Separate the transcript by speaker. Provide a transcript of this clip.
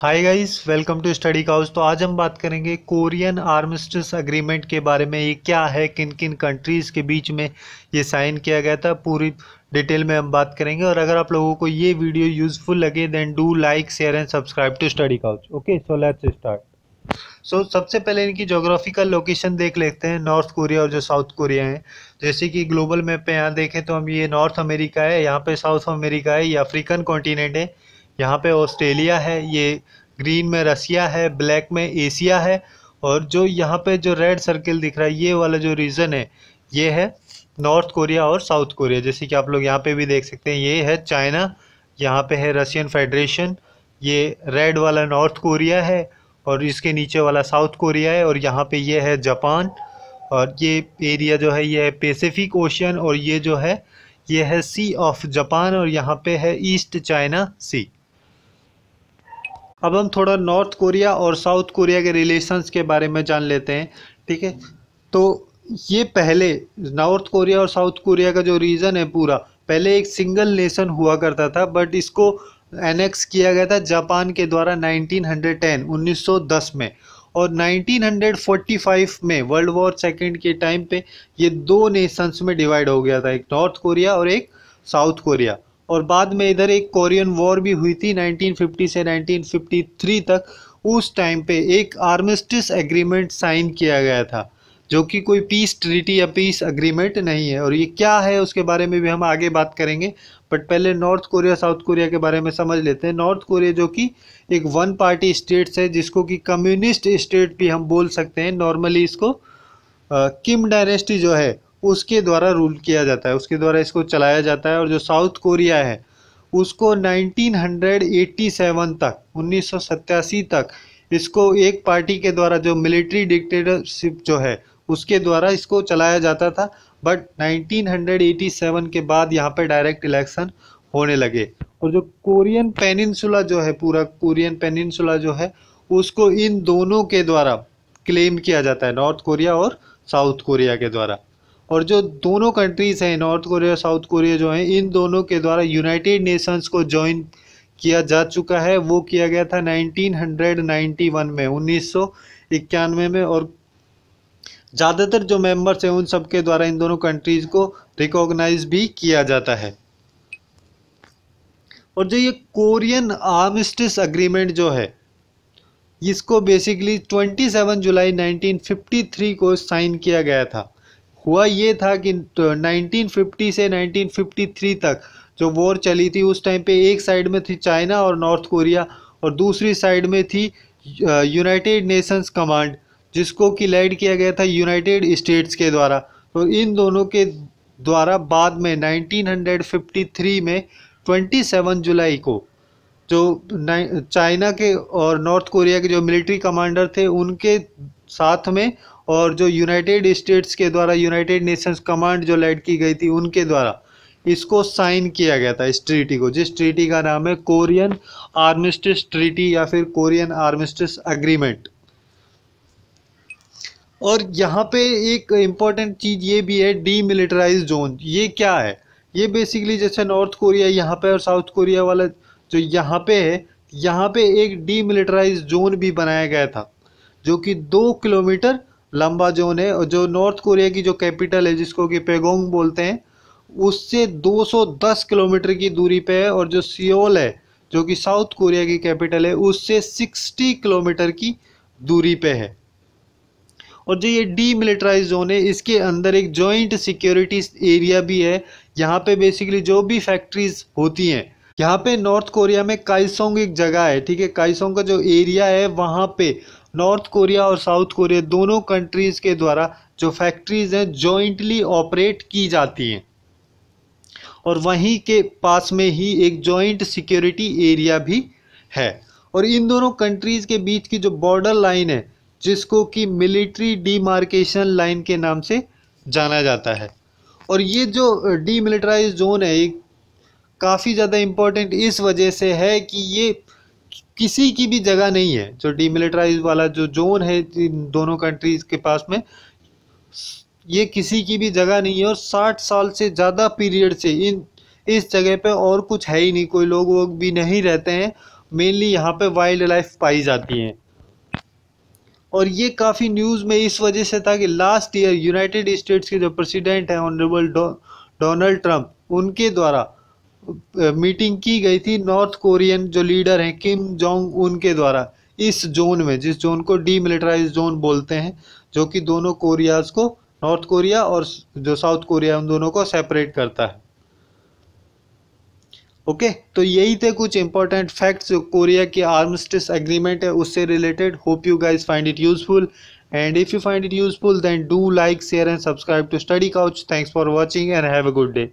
Speaker 1: Hi guys welcome to study cows तो आज हम बात करेंगे कोरियन आर्मिस्टिस एग्रीमेंट के बारे में, ये क्या है किन किन कंट्रीज़ के बीच में ये साइन किया गया था, पूरी डिटेल में हम बात करेंगे। और अगर आप लोगों को ये वीडियो यूजफुल लगे then do like share and subscribe to study cows okay so let's start so सबसे पहले इनकी जोग्राफिकल लोकेशन देख लेते हैं नॉर्थ कोरिया और जो साउथ कोरिया है। जैसे कि ग्लोबल मैप पे यहाँ देखें तो हम, ये नॉर्थ अमेरिका है, यहाँ पे साउथ अमेरिका है, ये अफ्रीकन कॉन्टिनेंट है। यहाँ पे ऑस्ट्रेलिया है, ये ग्रीन में रसिया है, ब्लैक में एशिया है और जो यहाँ पे जो रेड सर्किल दिख रहा है, ये वाला जो रीजन है, ये है नॉर्थ कोरिया और साउथ कोरिया। जैसे कि आप लोग यहाँ पे भी देख सकते हैं, ये है चाइना, यहाँ पे है रशियन फेडरेशन, ये रेड वाला नॉर्थ कोरिया है और इसके नीचे वाला साउथ कोरिया है और यहाँ पे ये है जापान और ये एरिया जो है, ये है पैसिफिक ओशियन और ये जो है, ये है सी ऑफ़ जापान और यहाँ पे है ईस्ट चाइना सी। अब हम थोड़ा नॉर्थ कोरिया और साउथ कोरिया के रिलेशंस के बारे में जान लेते हैं, ठीक है? तो ये पहले, नॉर्थ कोरिया और साउथ कोरिया का जो रीजन है पूरा, पहले एक सिंगल नेशन हुआ करता था बट इसको एनेक्स किया गया था जापान के द्वारा 1910 1910 में। और 1945 में वर्ल्ड वॉर सेकेंड के टाइम पे, ये दो नेशंस में डिवाइड हो गया था, एक नॉर्थ कोरिया और एक साउथ कोरिया। और बाद में इधर एक कोरियन वॉर भी हुई थी 1950 से 1953 तक। उस टाइम पे एक आर्मिस्टिस एग्रीमेंट साइन किया गया था, जो कि कोई पीस ट्रीटी या पीस एग्रीमेंट नहीं है। और ये क्या है, उसके बारे में भी हम आगे बात करेंगे। बट पहले नॉर्थ कोरिया साउथ कोरिया के बारे में समझ लेते हैं। नॉर्थ कोरिया जो कि एक वन पार्टी स्टेट्स है, जिसको कि कम्युनिस्ट स्टेट भी हम बोल सकते हैं। नॉर्मली इसको किम डायनेस्टी जो है उसके द्वारा रूल किया जाता है। उसके द्वारा इसको चलाया जाता है और जो साउथ कोरिया है, उसको 1987 तक, उन्नीस सौ सतासी तक इसको एक पार्टी के द्वारा जो मिलिट्री डिक्टेटरशिप जो है, उसके द्वारा इसको चलाया जाता था। बट 1987 के बाद यहाँ पे डायरेक्ट इलेक्शन होने लगे। और जो कोरियन पेनिनसुला जो है पूरा कोरियन पेनिनसुला जो है, उसको इन दोनों के द्वारा क्लेम किया जाता है नॉर्थ कोरिया और साउथ कोरिया के द्वारा। और जो दोनों कंट्रीज़ हैं नॉर्थ कोरिया और साउथ कोरिया जो हैं, इन दोनों के द्वारा यूनाइटेड नेशंस को ज्वाइन किया जा चुका है। वो किया गया था 1991 में, उन्नीस सौ इक्यानवे में और ज़्यादातर जो मेंबर्स हैं, उन सब के द्वारा इन दोनों कंट्रीज़ को रिकॉग्नाइज भी किया जाता है। और जो ये कोरियन आर्मिस्टिस अग्रीमेंट जो है, इसको बेसिकली 27 जुलाई 1953 को साइन किया गया था। हुआ ये था कि 1950 से 1953 तक जो वॉर चली थी, उस टाइम पे एक साइड में थी चाइना और नॉर्थ कोरिया और दूसरी साइड में थी यूनाइटेड नेशंस कमांड जिसको कि लेड किया गया था यूनाइटेड स्टेट्स के द्वारा। तो इन दोनों के द्वारा बाद में 1953 में 27 जुलाई को जो चाइना के और नॉर्थ कोरिया के जो मिलिट्री कमांडर थे, उनके साथ में और जो यूनाइटेड स्टेट्स के द्वारा यूनाइटेड नेशंस कमांड जो लेड की गई थी, उनके द्वारा इसको साइन किया गया था, इस ट्रीटी को। जिस ट्रीटी का नाम है कोरियन आर्मिस्टिस ट्रीटी या फिर कोरियन आर्मिस्टिस एग्रीमेंट और यहाँ पे एक इंपॉर्टेंट चीज़ ये भी है डीमिलिटराइज जोन ये क्या है? ये बेसिकली जैसे नॉर्थ कोरिया यहाँ पे और साउथ कोरिया वाला जो यहाँ पे है, यहाँ पे एक डीमिलिटराइज जोन भी बनाया गया था, जो कि दो किलोमीटर लंबा जोन है और जो नॉर्थ कोरिया की जो कैपिटल है, जिसको कि पेगोंग बोलते हैं, उससे 210 किलोमीटर की दूरी पे है और जो सियोल है, जो कि साउथ कोरिया की कैपिटल है, उससे 60 किलोमीटर की दूरी पे है। और जो ये डीमिलिटराइज जोन है, इसके अंदर एक जॉइंट सिक्योरिटी एरिया भी है। यहाँ पे बेसिकली जो भी फैक्ट्रीज होती हैं, यहाँ पे नॉर्थ कोरिया में काइसोंग एक जगह है, ठीक है? काइसोंग का जो एरिया है, वहाँ पे नॉर्थ कोरिया और साउथ कोरिया दोनों कंट्रीज़ के द्वारा जो फैक्ट्रीज़ हैं जॉइंटली ऑपरेट की जाती हैं। और वहीं के पास में ही एक जॉइंट सिक्योरिटी एरिया भी है। और इन दोनों कंट्रीज़ के बीच की जो बॉर्डर लाइन है, जिसको कि मिलिट्री डीमार्केशन लाइन के नाम से जाना जाता है। और ये जो डीमिलिटराइज जोन है काफ़ी ज़्यादा इम्पोर्टेंट इस वजह से है कि ये किसी की भी जगह नहीं है, जो डीमिलिटराइज वाला, जो जोन है दोनों कंट्रीज़ के पास में, ये किसी की भी जगह नहीं है और साठ साल से ज़्यादा पीरियड से इन, इस जगह पे और कुछ है ही नहीं, कोई लोग वो भी नहीं रहते हैं। मेनली यहाँ पे वाइल्ड लाइफ पाई जाती हैं। और ये काफ़ी न्यूज़ में इस वजह से था कि लास्ट ईयर यूनाइटेड स्टेट्स के जो प्रेसिडेंट हैं ऑनरेबल डोनाल्ड ट्रंप उनके द्वारा मीटिंग की गई थी नॉर्थ कोरियन जो लीडर हैं किम जोंग उनके द्वारा इस जोन में जिस जोन को डीमिलिटराइज जोन बोलते हैं जो कि दोनों कोरियाज को नॉर्थ कोरिया और जो साउथ कोरिया उन दोनों को सेपरेट करता है। ओके okay, तो यही थे कुछ इंपॉर्टेंट फैक्ट्स जो कोरिया की आर्मस्टिस एग्रीमेंट है उससे related hope you guys find it useful and if you find it useful then do like share and subscribe to study couch. Thanks for watching and have a good day.